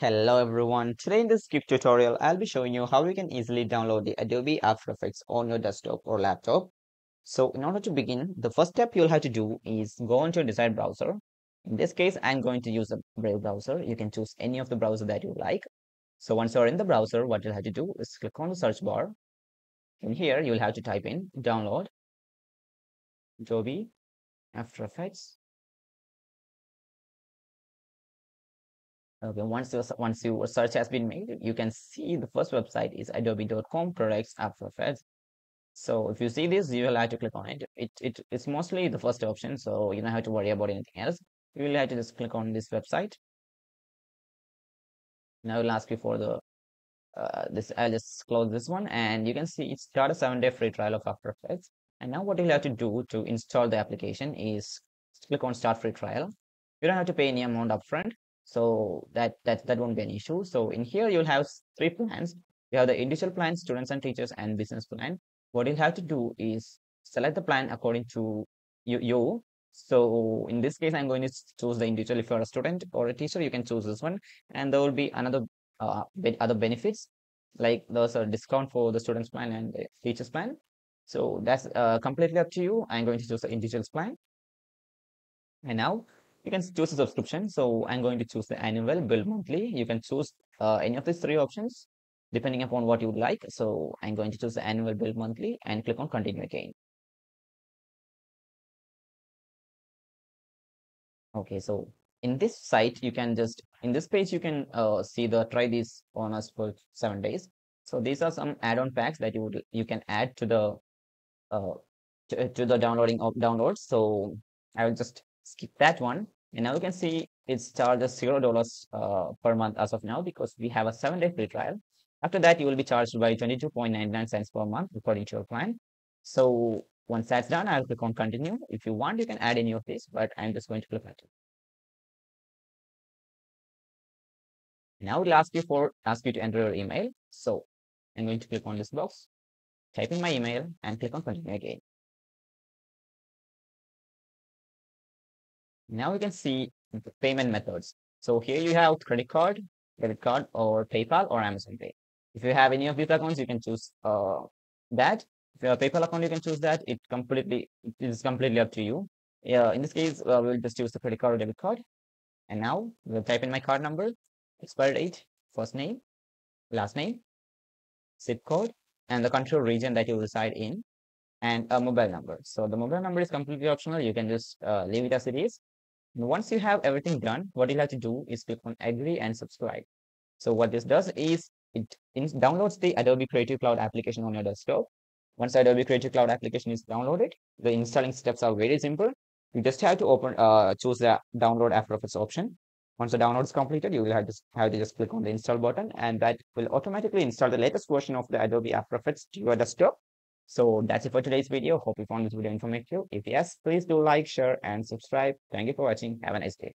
Hello everyone, today in this quick tutorial I'll be showing you how you can easily download the Adobe After Effects on your desktop or laptop. So in order to begin, the first step you'll have to do is go into your desired browser. In this case, I'm going to use a Brave browser. You can choose any of the browser that you like. So once you're in the browser, what you'll have to do is click on the search bar. In here, you'll have to type in download Adobe After Effects Okay, once your once your search has been made, you can see the first website is adobe.com products After Effects. So if you see this, you will have to click on it. It it it's mostly the first option, so you don't have to worry about anything else. You will have to just click on this website. Now it'll ask you for the uh, this. I'll just close this one, and you can see it's got a seven-day free trial of After Effects. And now what you'll have to do to install the application is click on Start Free Trial. You don't have to pay any amount upfront so that that that won't be an issue. So in here you'll have three plans. You have the individual plan students and teachers and business plan. What you'll have to do is select the plan according to you, you. so in this case i'm going to choose the individual. If you're a student or a teacher you can choose this one. And there will be another uh, other benefits like there's a discount for the students plan and the teachers plan. So that's uh, completely up to you. I'm going to choose the individuals plan. And now you can choose a subscription. So I'm going to choose the annual bill monthly. You can choose uh, any of these three options depending upon what you would like. So I'm going to choose the annual bill monthly and click on continue again. Okay, so in this site, you can just, in this page, you can uh, see the try this on us for seven days. So these are some add-on packs that you would, you can add to the, uh, to, to the downloading of downloads. So I will just skip that one. And now you can see it's charges zero dollars uh, per month as of now because we have a seven day free trial. After that, you will be charged by 22.99 cents per month according to your plan. So once that's done, I'll click on continue. If you want, you can add any of this, but I'm just going to click it. Now it'll ask you for ask you to enter your email. So I'm going to click on this box, type in my email and click on continue again. Now you can see the payment methods. So here you have credit card, debit card, or PayPal or Amazon Pay. If you have any of these accounts, you can choose uh, that. If you have a PayPal account, you can choose that. It completely it is completely up to you. Yeah, in this case, uh, we'll just use the credit card or debit card. And now we'll type in my card number, expiry date, first name, last name, zip code, and the country or region that you reside in, and a mobile number. So the mobile number is completely optional. You can just uh, leave it as it is once you have everything done, what you'll have to do is click on agree and subscribe. So what this does is it downloads the Adobe Creative Cloud application on your desktop. Once the Adobe Creative Cloud application is downloaded, the installing steps are very simple. You just have to open, uh, choose the download After Effects option. Once the download is completed, you will have to, have to just click on the install button and that will automatically install the latest version of the Adobe After Effects to your desktop. So that's it for today's video. Hope you found this video informative. If yes, please do like, share, and subscribe. Thank you for watching. Have a nice day.